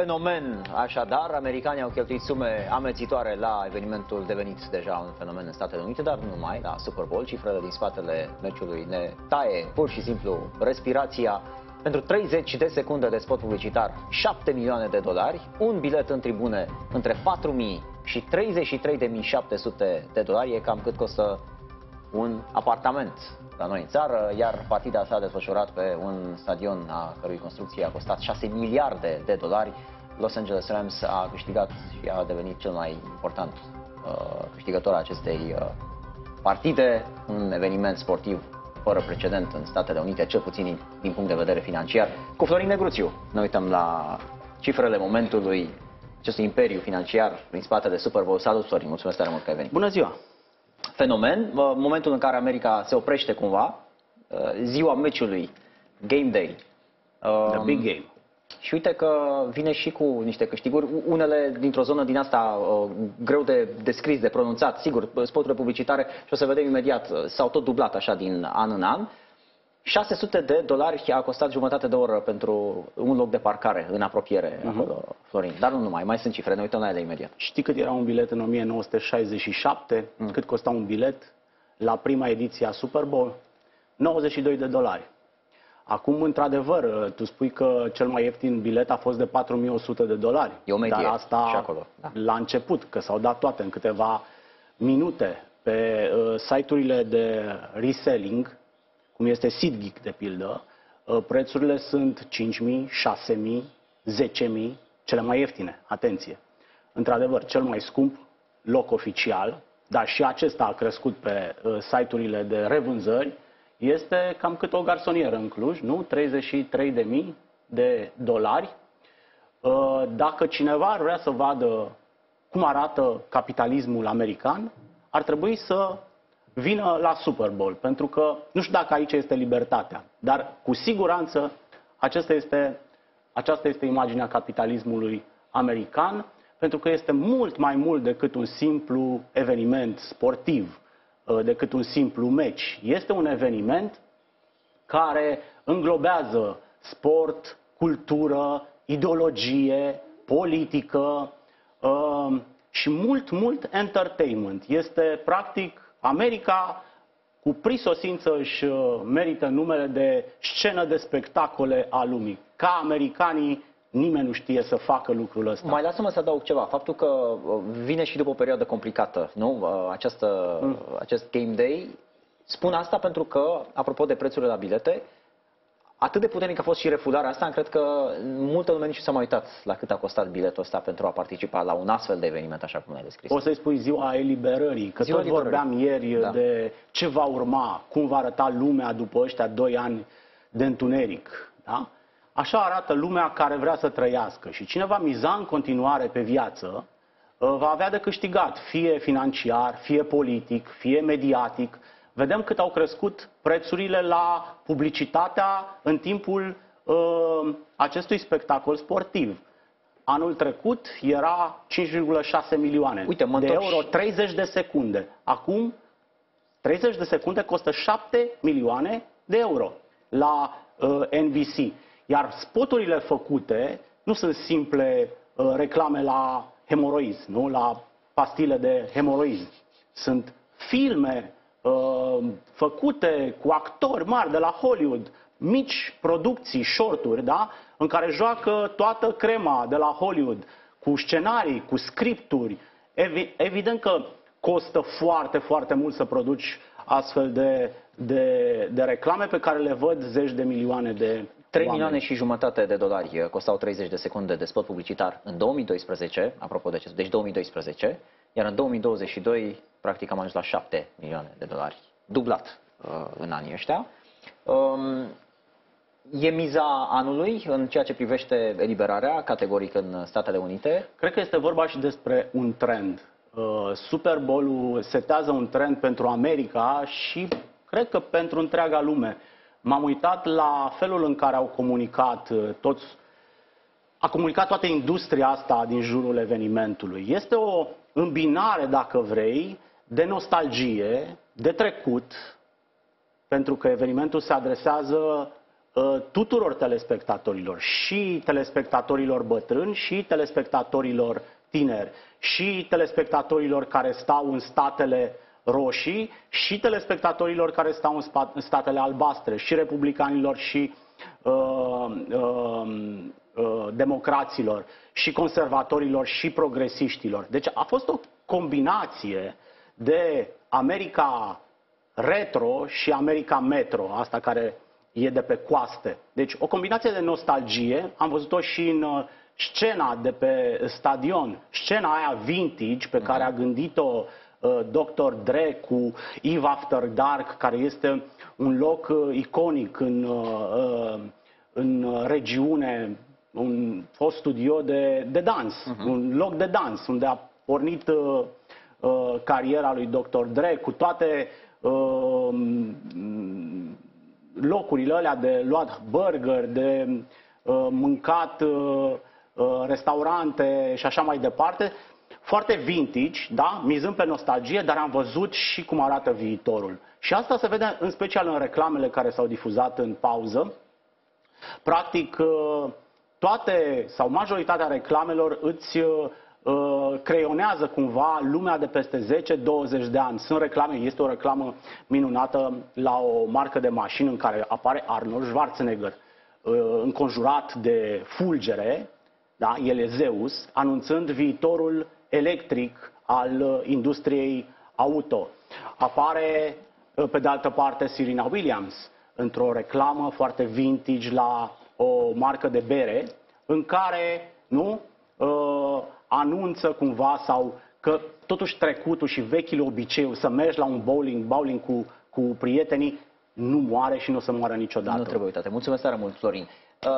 fenomen, așadar, americanii au cheltuit sume amețitoare la evenimentul devenit deja un fenomen în Statele Unite, dar nu numai, la Super Bowl. Cifrele din spatele meciului ne taie pur și simplu respirația. Pentru 30 de secunde de spot publicitar, 7 milioane de dolari, un bilet în tribune între 4.000 și 33.700 de dolari, e cam cât costă un apartament la noi în țară, iar partida s-a desfășurat pe un stadion a cărui construcție a costat 6 miliarde de dolari. Los Angeles Rams a câștigat și a devenit cel mai important uh, câștigător a acestei uh, partide, un eveniment sportiv fără precedent în Statele Unite, cel puțin din, din punct de vedere financiar. Cu Florin Negruțiu ne uităm la cifrele momentului acestui imperiu financiar prin spatele Super Bowl. Salut, Florin, mulțumesc tare mult că ai venit. Bună ziua! Fenomen, momentul în care America se oprește cumva, uh, ziua meciului, game day. The big game. Și uite că vine și cu niște câștiguri, unele dintr-o zonă din asta uh, greu de descris, de pronunțat, sigur, spoturile publicitare și o să vedem imediat, uh, s-au tot dublat așa din an în an. 600 de dolari a costat jumătate de oră pentru un loc de parcare în apropiere uh-huh. acolo, Florin. Dar nu numai, mai sunt cifre, ne uităm la ele imediat. Știi cât era un bilet în 1967? Mm. Cât costa un bilet la prima ediție a Super Bowl? 92 de dolari. Acum, într-adevăr, tu spui că cel mai ieftin bilet a fost de 4100 de dolari. E o medie dar asta și acolo. Da. la început, că s-au dat toate în câteva minute pe uh, site-urile de reselling, cum este SeatGeek de pildă, uh, prețurile sunt 5.000, 6.000, 10.000, cele mai ieftine, atenție. Într-adevăr, cel mai scump loc oficial, dar și acesta a crescut pe uh, site-urile de revânzări, este cam cât o garsonieră în Cluj, nu? 33.000 de dolari. Uh, dacă cineva ar vrea să vadă cum arată capitalismul american, ar trebui să vină la Super Bowl, pentru că nu știu dacă aici este libertatea, dar cu siguranță aceasta este, aceasta este imaginea capitalismului american, pentru că este mult mai mult decât un simplu eveniment sportiv, uh, decât un simplu meci. Este un eveniment care înglobează sport, cultură, ideologie, politică uh, și mult, mult entertainment. Este practic America cu prisosință își uh, merită numele de scenă de spectacole a lumii. Ca americanii, nimeni nu știe să facă lucrul ăsta. Mai lasă-mă să adaug ceva. Faptul că uh, vine și după o perioadă complicată, nu? Uh, această, mm. Acest game day. Spun asta pentru că, apropo de prețurile la bilete, atât de puternic a fost și refuzarea asta, cred că multă lume nici nu s-a mai uitat la cât a costat biletul ăsta pentru a participa la un astfel de eveniment, așa cum l-ai descris. O să-i spui ziua eliberării, că ziua tot eliberării. vorbeam ieri da. de ce va urma, cum va arăta lumea după ăștia doi ani de întuneric. Da? Așa arată lumea care vrea să trăiască și cine va miza în continuare pe viață ă, va avea de câștigat, fie financiar, fie politic, fie mediatic, vedem cât au crescut prețurile la publicitatea în timpul uh, acestui spectacol sportiv. Anul trecut era 5,6 milioane Uite, mă de euro, 30 de secunde. Acum 30 de secunde costă 7 milioane de euro la uh, NBC. Iar spoturile făcute nu sunt simple uh, reclame la hemoroizi, nu? La pastile de hemoroizi. Sunt filme Uh, făcute cu actori mari de la Hollywood, mici producții, shorturi, da? în care joacă toată crema de la Hollywood, cu scenarii, cu scripturi. Evi evident că costă foarte, foarte mult să produci astfel de, de, de reclame pe care le văd zeci de milioane de 3 milioane și jumătate de dolari costau 30 de secunde de spot publicitar în 2012, apropo de ce, deci 2012, iar în 2022 practic am ajuns la 7 milioane de dolari, dublat uh, în anii ăștia. Um, E miza anului în ceea ce privește eliberarea categoric în Statele Unite? Cred că este vorba și despre un trend. Uh, Super Bowl-ul setează un trend pentru America și cred că pentru întreaga lume. M-am uitat la felul în care au comunicat uh, toți, a comunicat toată industria asta din jurul evenimentului. Este o îmbinare, dacă vrei, de nostalgie, de trecut, pentru că evenimentul se adresează uh, tuturor telespectatorilor, și telespectatorilor bătrâni, și telespectatorilor tineri, și telespectatorilor care stau în statele roșii, și telespectatorilor care stau în, spa- în statele albastre, și republicanilor, și uh, uh, uh, democraților, și conservatorilor, și progresiștilor. Deci a fost o combinație de America retro și America metro, asta care e de pe coaste. Deci o combinație de nostalgie, am văzut-o și în uh, scena de pe stadion, scena aia vintage pe care a gândit-o uh, Dr. Dre cu Eve After Dark, care este un loc uh, iconic în, uh, uh, în regiune, un fost studio de, de dans, uh-huh. un loc de dans, unde a pornit uh, uh, cariera lui Dr. Dre cu toate uh, locurile alea de luat burger, de uh, mâncat uh, uh, restaurante și așa mai departe, foarte vintage, da, mizând pe nostalgie, dar am văzut și cum arată viitorul. Și asta se vede în special în reclamele care s-au difuzat în pauză. Practic, uh, toate sau majoritatea reclamelor îți uh, uh, creionează cumva lumea de peste 10-20 de ani. Sunt reclame, este o reclamă minunată la o marcă de mașini în care apare Arnold Schwarzenegger uh, înconjurat de fulgere, da, el e Zeus, anunțând viitorul electric al uh, industriei auto. Apare, uh, pe de altă parte, Serena Williams într-o reclamă foarte vintage la o marcă de bere, în care nu uh, anunță cumva sau că totuși trecutul și vechile obiceiuri să mergi la un bowling, bowling cu, cu prietenii, nu moare și nu o să moară niciodată. Nu trebuie uitate. Mulțumesc tare mult, Florin. Uh,